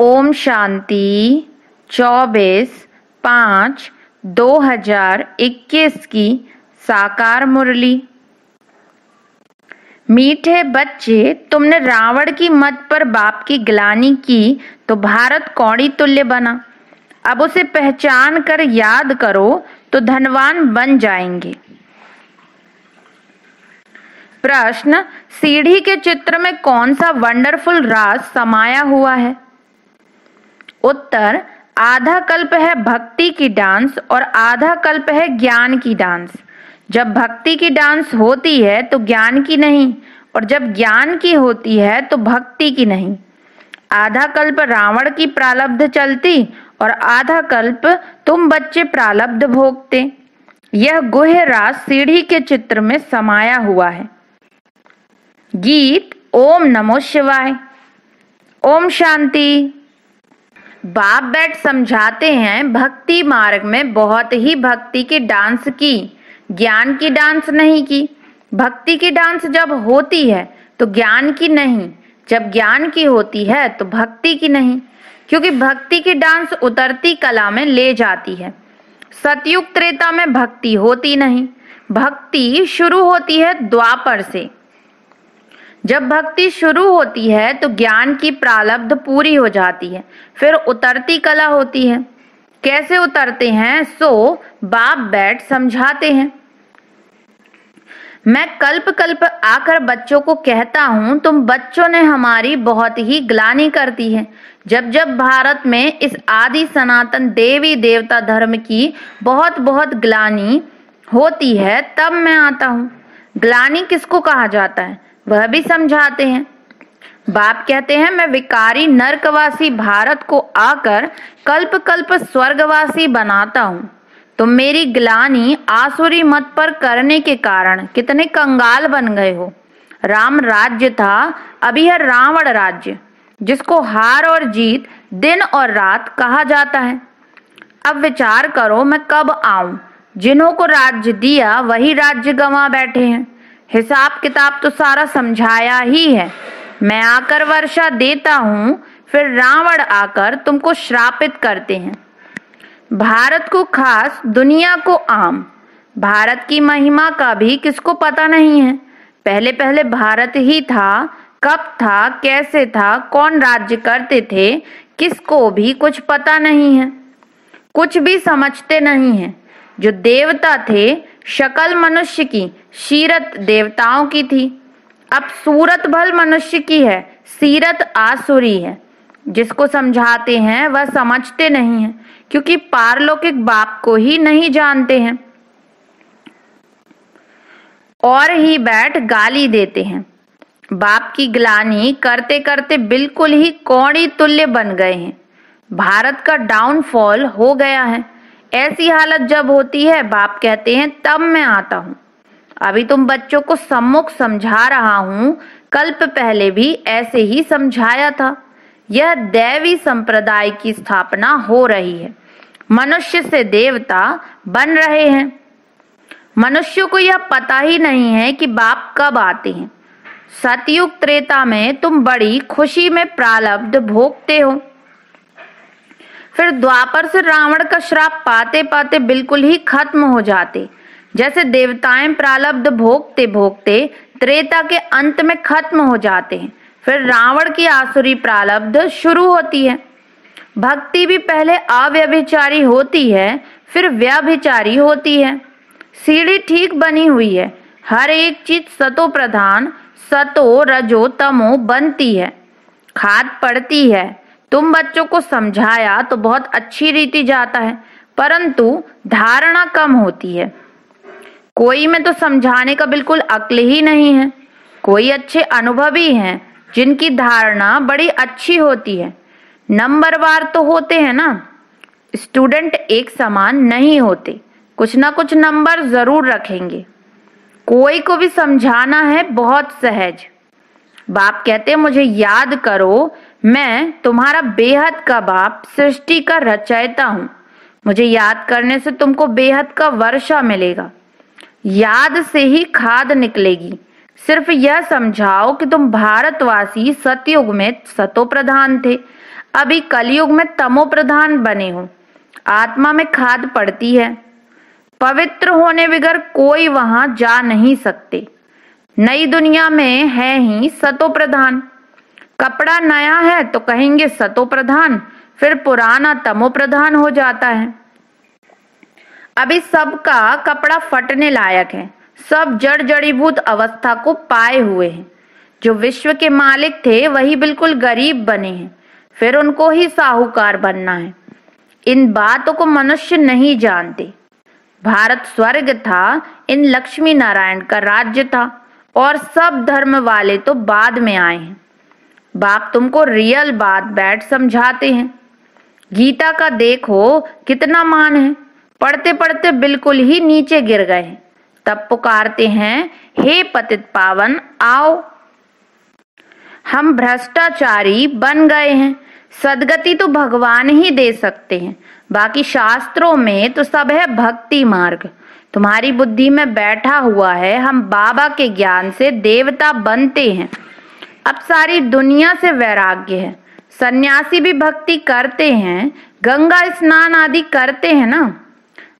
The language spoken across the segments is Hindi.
ओम शांति 24 पाँच 2021 की साकार मुरली। मीठे बच्चे, तुमने रावण की मत पर बाप की ग्लानी की तो भारत कौड़ी तुल्य बना। अब उसे पहचान कर याद करो तो धनवान बन जाएँगे। प्रश्न, सीढ़ी के चित्र में कौन सा वंडरफुल राज समाया हुआ है? उत्तर, आधा कल्प है भक्ति की डांस और आधा कल्प है ज्ञान की डांस। जब भक्ति की डांस होती है तो ज्ञान की नहीं, और जब ज्ञान की होती है तो भक्ति की नहीं। आधा कल्प रावण की प्रालब्ध चलती, और आधा कल्प तुम बच्चे प्रालब्ध भोगते। यह गुह राज सीढ़ी के चित्र में समाया हुआ है। गीत, ओम नमो शिवाय। ओम शांति। बाप बैठ समझाते हैं, भक्ति मार्ग में बहुत ही भक्ति की डांस की। ज्ञान की डांस नहीं की। भक्ति की डांस जब होती है तो ज्ञान की नहीं। जब ज्ञान की होती है तो भक्ति की नहीं। क्योंकि भक्ति की डांस उतरती कला में ले जाती है। सतयुग त्रेता में भक्ति होती नहीं। भक्ति शुरू होती है द्वापर से। जब भक्ति शुरू होती है तो ज्ञान की प्रालब्ध पूरी हो जाती है। फिर उतरती कला होती है। कैसे उतरते हैं? सो बाप बैठ समझाते हैं। मैं कल्प कल्प आकर बच्चों को कहता हूँ, तुम बच्चों ने हमारी बहुत ही ग्लानी कर दी है। जब जब भारत में इस आदि सनातन देवी देवता धर्म की बहुत बहुत ग्लानी होती है, तब मैं आता हूँ। ग्लानी किसको कहा जाता है? वह भी समझाते हैं। बाप कहते हैं, मैं विकारी नरकवासी भारत को आकर कल्प कल्प स्वर्गवासी बनाता हूँ। तुम मेरी ग्लानी आसुरी मत पर करने के कारण कितने कंगाल बन गए हो। राम राज्य था, अभी है रावण राज्य, जिसको हार और जीत दिन और रात कहा जाता है। अब विचार करो, मैं कब आऊँ? जिन्हों को राज्य दिया, वही राज्य गंवा बैठे हैं। हिसाब किताब तो सारा समझाया ही है। मैं आकर वर्षा देता हूँ, फिर रावण आकर तुमको श्रापित करते हैं। भारत को खास, दुनिया को आम। भारत की महिमा का भी किसको पता नहीं है। पहले पहले भारत ही था, कब था, कैसे था, कौन राज्य करते थे, किसको भी कुछ पता नहीं है। कुछ भी समझते नहीं है। जो देवता थे, शकल मनुष्य की सीरत देवताओं की थी। अब सूरत भल मनुष्य की है, सीरत आसुरी है। जिसको समझाते हैं, वह समझते नहीं है, क्योंकि पारलौकिक बाप को ही नहीं जानते हैं। और ही बैठ गाली देते हैं। बाप की ग्लानी करते करते बिल्कुल ही कौड़ी तुल्य बन गए हैं। भारत का डाउनफॉल हो गया है। ऐसी हालत जब होती है, बाप कहते हैं, तब मैं आता हूँ। अभी तुम बच्चों को सम्मुख समझा रहा हूँ। कल्प पहले भी ऐसे ही समझाया था। यह दैवी संप्रदाय की स्थापना हो रही है। मनुष्य से देवता बन रहे हैं। मनुष्य को यह पता ही नहीं है कि बाप कब आते हैं। सतयुग त्रेता में तुम बड़ी खुशी में प्रालब्ध भोगते हो। फिर द्वापर से रावण का श्राप पाते पाते बिल्कुल ही खत्म हो जाते। जैसे देवताएँ प्रालब्ध भोगते भोगते त्रेता के अंत में खत्म हो जाते हैं, फिर रावण की आसुरी प्रालब्ध शुरू होती है। भक्ति भी पहले अव्यभिचारी होती है, फिर व्यभिचारी होती है। सीढ़ी ठीक बनी हुई है, हर एक चीज़ सतो प्रधान, सतो रजो तमो बनती है। खाद पड़ती है, तुम बच्चों को समझाया तो बहुत अच्छी रीति जाता है, परंतु धारणा कम होती है। कोई में तो समझाने का बिल्कुल अक्ल ही नहीं है। कोई अच्छे अनुभवी हैं, जिनकी धारणा बड़ी अच्छी होती है। नंबरवार तो होते हैं ना। स्टूडेंट एक समान नहीं होते। कुछ ना कुछ नंबर ज़रूर रखेंगे। कोई को भी समझाना है बहुत सहज। बाप कहते मुझे याद करो, मैं तुम्हारा बेहद का बाप, सृष्टि का रचयिता हूँ। मुझे याद करने से तुमको बेहद का वर्षा मिलेगा। याद से ही खाद निकलेगी। सिर्फ़ यह समझाओ कि तुम भारतवासी सतयुग में सतो प्रधान थे। अभी कलयुग में तमो प्रधान बने हो। आत्मा में खाद पड़ती है। पवित्र होने बिगर कोई वहाँ जा नहीं सकते। नई दुनिया में है ही सतो प्रधान कपड़ा नया है तो कहेंगे सतो प्रधान फिर पुराना तमो प्रधान हो जाता है। अभी सबका कपड़ा फटने लायक है। सब जड़ जड़ीभूत अवस्था को पाए हुए हैं। जो विश्व के मालिक थे, वही बिल्कुल गरीब बने हैं। फिर उनको ही साहूकार बनना है। इन बातों को मनुष्य नहीं जानते। भारत स्वर्ग था, इन लक्ष्मी नारायण का राज्य था, और सब धर्म वाले तो बाद में आए हैं। बाप तुमको रियल बात बैठ समझाते हैं। गीता का देखो, कितना मान है। पढ़ते पढ़ते बिल्कुल ही नीचे गिर गए। तब पुकारते हैं, हे पतित पावन, आओ। हम भ्रष्टाचारी बन गए हैं। सदगति तो भगवान ही दे सकते हैं। बाकी शास्त्रों में तो सब है भक्ति मार्ग। तुम्हारी बुद्धि में बैठा हुआ है, हम बाबा के ज्ञान से देवता बनते हैं। अब सारी दुनिया से वैराग्य है। सन्यासी भी भक्ति करते हैं, गंगा स्नान आदि करते हैं ना।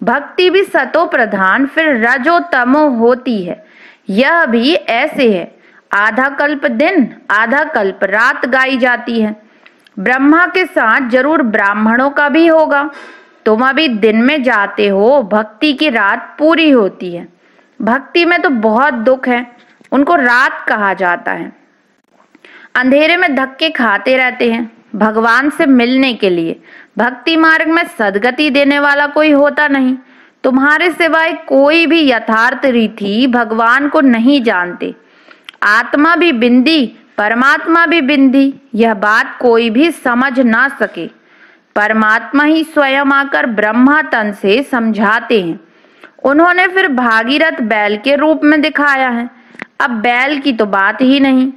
भक्ति भी सतो प्रधान फिर रजो तमो होती है। यह भी ऐसे है। आधा कल्प दिन, आधा कल्प रात गाई जाती है। ब्रह्मा के साथ ज़रूर ब्राह्मणों का भी होगा। तुम अभी दिन में जाते हो, भक्ति की रात पूरी होती है। भक्ति में तो बहुत दुख है, उनको रात कहा जाता है। अंधेरे में धक्के खाते रहते हैं। भगवान से मिलने के लिए। भक्ति मार्ग में सदगति देने वाला कोई होता नहीं। तुम्हारे सिवाय कोई भी यथार्थ रीति भगवान को नहीं जानते। आत्मा भी बिंदी, परमात्मा भी बिंदी, यह बात कोई भी समझ ना सके। परमात्मा ही स्वयं आकर ब्रह्मा तन से समझाते हैं। उन्होंने फिर भागीरथ बैल के रूप में दिखाया है। अब बैल की तो बात ही नहीं।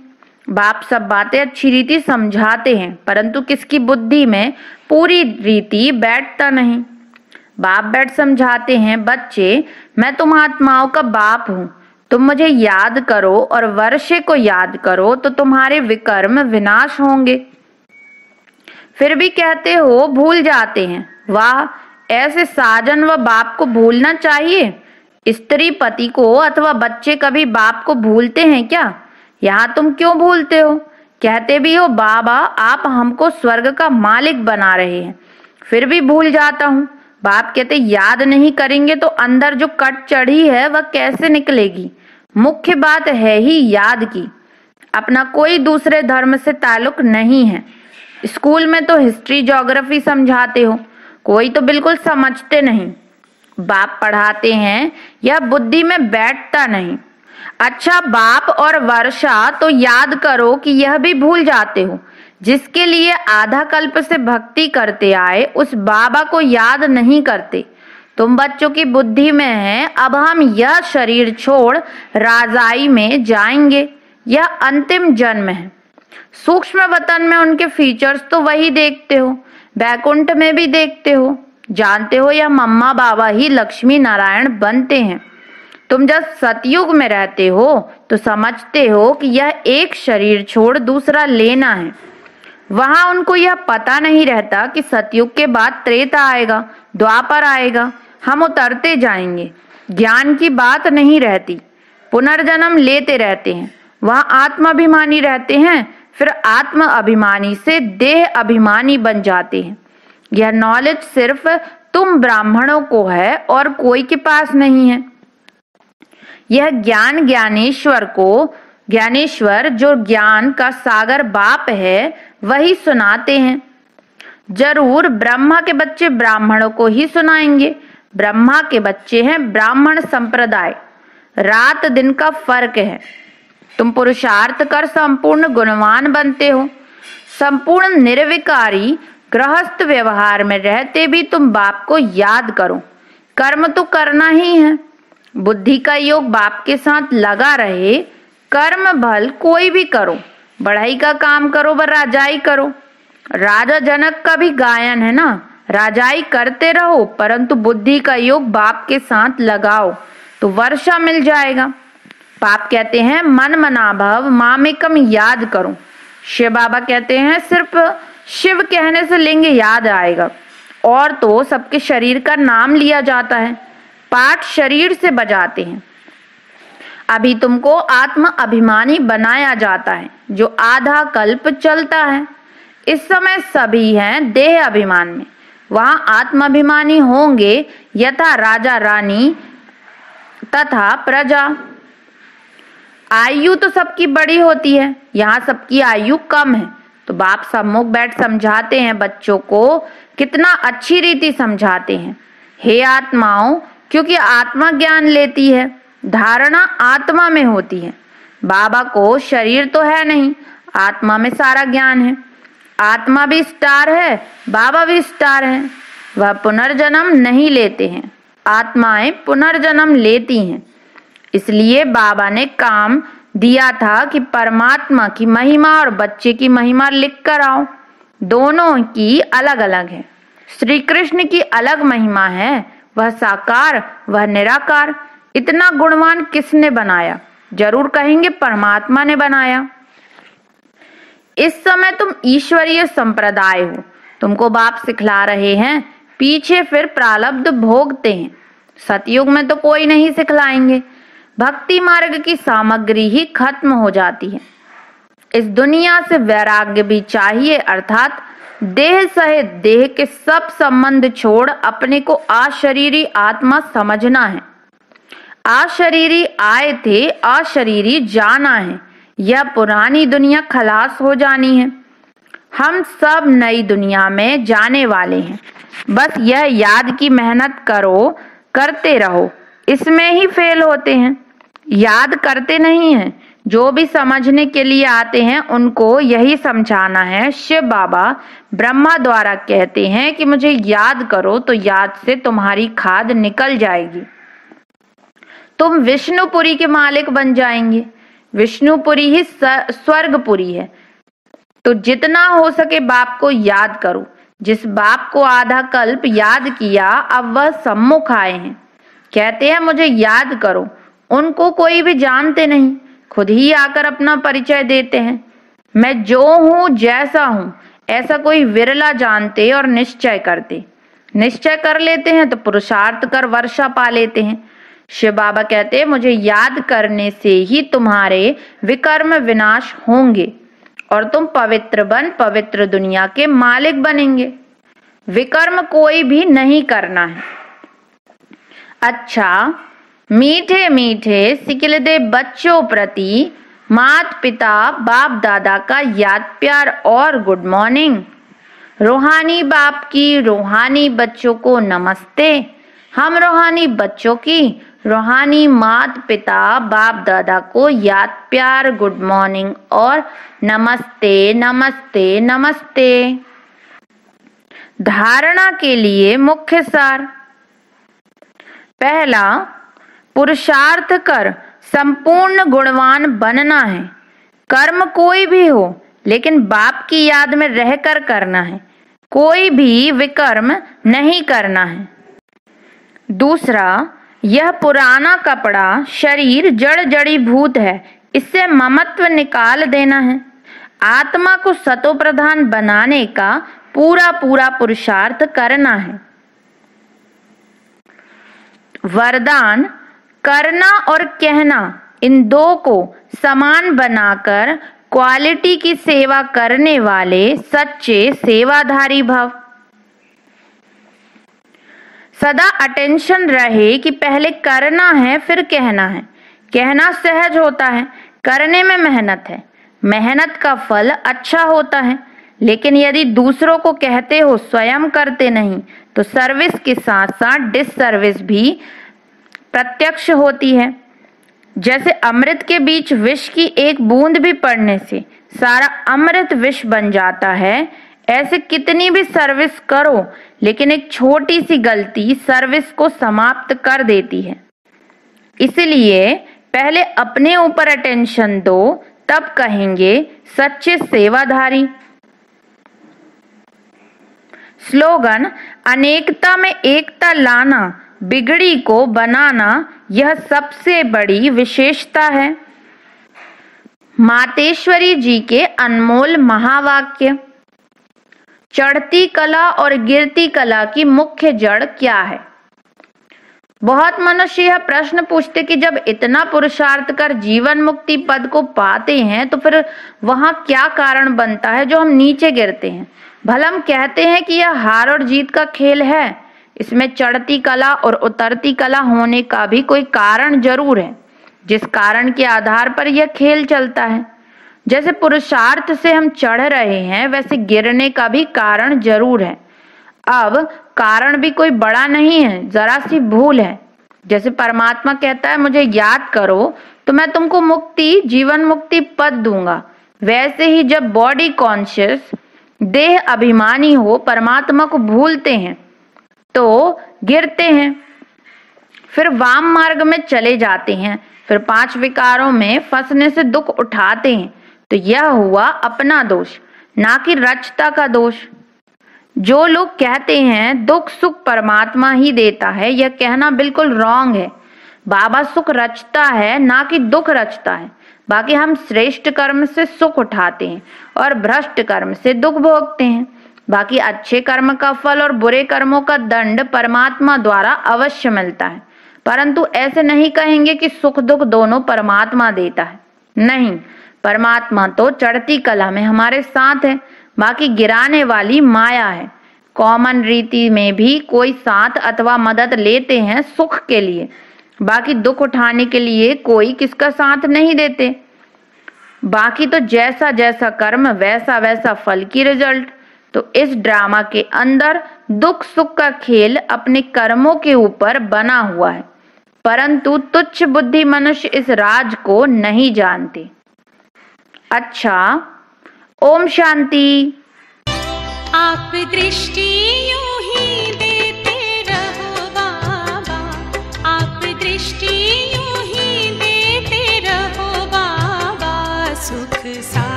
बाप सब बातें अच्छी रीति समझाते हैं, परंतु किसकी बुद्धि में पूरी रीति बैठता नहीं? बाप बैठ समझाते हैं, बच्चे, मैं तुम आत्माओं का बाप हूँ, तुम मुझे याद करो और वर्षे को याद करो तो तुम्हारे विकर्म विनाश होंगे। फिर भी कहते हो, भूल जाते हैं। वाह, ऐसे साजन व बाप को भूलना चाहिए? स्त्री पति को अथवा बच्चे कभी बाप को भूलते हैं क्या? यहाँ तुम क्यों भूलते हो? कहते भी हो, बाबा, आप हमको स्वर्ग का मालिक बना रहे हैं। फिर भी भूल जाता हूँ। बाप कहते, याद नहीं करेंगे तो अंदर जो कट चढ़ी है, वह कैसे निकलेगी? मुख्य बात है ही याद की। अपना कोई दूसरे धर्म से ताल्लुक नहीं है। स्कूल में तो हिस्ट्री, ज्योग्राफी समझाते हो। कोई तो बिल्कुल समझते नहीं। बाप पढ़ाते हैं, यह बुद्धि में बैठता नहीं। अच्छा बाप और वर्षा तो याद करो कि यह भी भूल जाते हो। जिसके लिए आधा कल्प से भक्ति करते आए, उस बाबा को याद नहीं करते। तुम बच्चों की बुद्धि में है, अब हम यह शरीर छोड़ राजाई में जाएँगे। यह अंतिम जन्म है। सूक्ष्म वतन में उनके फीचर्स तो वही देखते हो बैकुंठ में भी देखते हो। जानते हो यह मम्मा बाबा ही लक्ष्मी नारायण बनते हैं। तुम जब सतयुग में रहते हो तो समझते हो कि यह एक शरीर छोड़ दूसरा लेना है। वहाँ उनको यह पता नहीं रहता कि सतयुग के बाद त्रेता आएगा, द्वापर आएगा, हम उतरते जाएँगे। ज्ञान की बात नहीं रहती, पुनर्जन्म लेते रहते हैं। वह आत्माभिमानी रहते हैं, फिर आत्म अभिमानी से देह अभिमानी बन जाते हैं। यह नॉलेज सिर्फ़ तुम ब्राह्मणों को है और कोई के पास नहीं है। यह ज्ञान ज्ञानेश्वर को, ज्ञानेश्वर जो ज्ञान का सागर बाप है, वही सुनाते हैं। ज़रूर ब्रह्मा के बच्चे ब्राह्मणों को ही सुनाएँगे। ब्रह्मा के बच्चे हैं ब्राह्मण संप्रदाय। रात दिन का फ़र्क है। तुम पुरुषार्थ कर संपूर्ण गुणवान बनते हो। संपूर्ण निर्विकारी गृहस्थ व्यवहार में रहते भी तुम बाप को याद करो। कर्म तो करना ही है। बुद्धि का योग बाप के साथ लगा रहे, कर्म भल कोई भी करो, बढ़ाई का काम करो व राजाई करो। राजा जनक का भी गायन है ना? राजाई करते रहो, परंतु बुद्धि का योग बाप के साथ लगाओ तो वर्षा मिल जाएगा। पाप कहते हैं, मन मना भाव, माँ में कम याद करो। शिव बाबा कहते हैं, सिर्फ़ शिव कहने से लिंग याद आएगा, और तो सबके शरीर का नाम लिया जाता है। पाठ शरीर से बजाते हैं। अभी तुमको आत्म अभिमानी बनाया जाता है, जो आधा कल्प चलता है। इस समय सभी हैं देह अभिमान में। वहाँ आत्माभिमानी होंगे यथा राजा रानी तथा प्रजा। आयु तो सबकी बड़ी होती है, यहाँ सबकी आयु कम है। तो बाप सम्मुख बैठ समझाते हैं बच्चों को, कितना अच्छी रीति समझाते हैं। हे आत्माओं क्योंकि आत्मा ज्ञान लेती है, धारणा आत्मा में होती है। बाबा को शरीर तो है नहीं, आत्मा में सारा ज्ञान है। आत्मा भी स्टार है, बाबा भी स्टार है, वह पुनर्जन्म नहीं लेते हैं। आत्माएँ पुनर्जन्म लेती हैं। इसलिए बाबा ने काम दिया था कि परमात्मा की महिमा और बच्चे की महिमा लिख कर आओ। दोनों की अलग अलग है। श्री कृष्ण की अलग महिमा है वह साकार, वह निराकार, इतना गुणवान किसने बनाया? ज़रूर कहेंगे परमात्मा ने बनाया। इस समय तुम ईश्वरीय संप्रदाय हो। तुमको बाप सिखला रहे हैं, पीछे फिर प्रालब्ध भोगते हैं। सतयुग में तो कोई नहीं सिखलाएँगे। भक्ति मार्ग की सामग्री ही खत्म हो जाती है। इस दुनिया से वैराग्य भी चाहिए, अर्थात देह सहित देह के सब संबंध छोड़ अपने को अशरीरी आत्मा समझना है। अशरीरी आए थे अशरीरी जाना है। यह पुरानी दुनिया खलास हो जानी है। हम सब नई दुनिया में जाने वाले हैं। बस यह याद की मेहनत करो, करते रहो। इसमें ही फेल होते हैं। याद करते नहीं हैं। जो भी समझने के लिए आते हैं, उनको यही समझाना है। शिव बाबा ब्रह्मा द्वारा कहते हैं कि मुझे याद करो तो याद से तुम्हारी खाद निकल जाएगी। तुम विष्णुपुरी के मालिक बन जाएँगे। विष्णुपुरी ही स्वर्गपुरी है। तो जितना हो सके बाप को याद करो। जिस बाप को आधा कल्प याद किया, अब वह सम्मुख आए हैं। कहते हैं, मुझे याद करो। उनको कोई भी जानते नहीं। खुद ही आकर अपना परिचय देते हैं। मैं जो हूँ, जैसा हूँ, ऐसा कोई विरला जानते और निश्चय करते। निश्चय कर लेते हैं तो पुरुषार्थ कर वर्षा पा लेते हैं। शिव बाबा कहते मुझे याद करने से ही तुम्हारे विकर्म विनाश होंगे और तुम पवित्र बन, पवित्र दुनिया के मालिक बनेंगे। विकर्म कोई भी नहीं करना है। अच्छा मीठे मीठे सिकिलदे बच्चों प्रति मात पिता बाप दादा का याद प्यार और गुड मॉर्निंग रूहानी बाप की रूहानी बच्चों को नमस्ते। हम रूहानी बच्चों की रूहानी मात पिता बाप दादा को याद प्यार गुड मॉर्निंग और नमस्ते नमस्ते नमस्ते। धारणा के लिए मुख्य सार। पहला पुरुषार्थ कर संपूर्ण गुणवान बनना है। कर्म कोई भी हो, लेकिन बाप की याद में रहकर करना है। कोई भी विकर्म नहीं करना है। दूसरा, यह पुराना कपड़ा शरीर जड़ जड़ी भूत है, इससे ममत्व निकाल देना है। आत्मा को सतो प्रधान बनाने का पूरा पूरा पुरुषार्थ करना है। वरदान करना और कहना, इन दो को समान बनाकर क्वालिटी की सेवा करने वाले सच्चे सेवाधारी भव। सदा अटेंशन रहे कि पहले करना है, फिर कहना है। कहना सहज होता है, करने में मेहनत है। मेहनत का फल अच्छा होता है, लेकिन यदि दूसरों को कहते हो स्वयं करते नहीं तो सर्विस के साथ साथ डिस सर्विस भी प्रत्यक्ष होती है। जैसे अमृत के बीच विष की एक बूंद भी पड़ने से सारा अमृत विष बन जाता है। ऐसे कितनी भी सर्विस करो, लेकिन एक छोटी सी गलती सर्विस को समाप्त कर देती है। इसलिए पहले अपने ऊपर अटेंशन दो, तब कहेंगे, सच्चे सेवाधारी। स्लोगन, अनेकता में एकता लाना बिगड़ी को बनाना यह सबसे बड़ी विशेषता है। मातेश्वरी जी के अनमोल महावाक्य, चढ़ती कला और गिरती कला की मुख्य जड़ क्या है? बहुत मनुष्य यह प्रश्न पूछते कि जब इतना पुरुषार्थ कर जीवन मुक्ति पद को पाते हैं तो फिर वहाँ क्या कारण बनता है जो हम नीचे गिरते हैं? भला हम कहते हैं कि यह हार और जीत का खेल है? इसमें चढ़ती कला और उतरती कला होने का भी कोई कारण ज़रूर है, जिस कारण के आधार पर यह खेल चलता है। जैसे पुरुषार्थ से हम चढ़ रहे हैं, वैसे गिरने का भी कारण ज़रूर है। अब कारण भी कोई बड़ा नहीं है, जरा सी भूल है। जैसे परमात्मा कहता है, मुझे याद करो तो मैं तुमको मुक्ति, जीवन मुक्ति पद दूँगा। वैसे ही जब बॉडी कॉन्शियस देह अभिमानी हो, परमात्मा को भूलते हैं। तो गिरते हैं। फिर वाम मार्ग में चले जाते हैं। फिर पाँच विकारों में फंसने से दुख उठाते हैं। तो यह हुआ अपना दोष, ना कि रचता का दोष। जो लोग कहते हैं, दुख सुख परमात्मा ही देता है, यह कहना बिल्कुल रॉन्ग है। बाबा सुख रचता है, ना कि दुख रचता है। बाकी हम श्रेष्ठ कर्म से सुख उठाते हैं और भ्रष्ट कर्म से दुख भोगते हैं। बाकी अच्छे कर्म का फल और बुरे कर्मों का दंड परमात्मा द्वारा अवश्य मिलता है। परंतु ऐसे नहीं कहेंगे कि सुख दुख दोनों परमात्मा देता है। नहीं, परमात्मा तो चढ़ती कला में हमारे साथ है, बाकी गिराने वाली माया है। कॉमन रीति में भी कोई साथ अथवा मदद लेते हैं सुख के लिए, बाकी दुख उठाने के लिए कोई किसका साथ नहीं देते। बाकी तो जैसा जैसा कर्म वैसा वैसा फल की रिज़ल्ट तो इस ड्रामा के अंदर दुख सुख का खेल अपने कर्मों के ऊपर बना हुआ है। परंतु तुच्छ बुद्धि मनुष्य इस राज को नहीं जानते। अच्छा ओम शांति। आप दृष्टि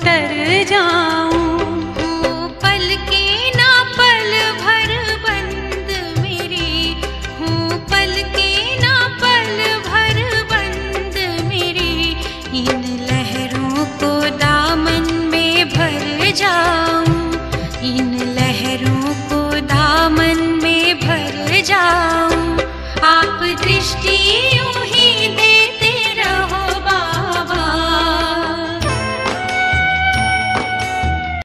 उतर जाऊँ।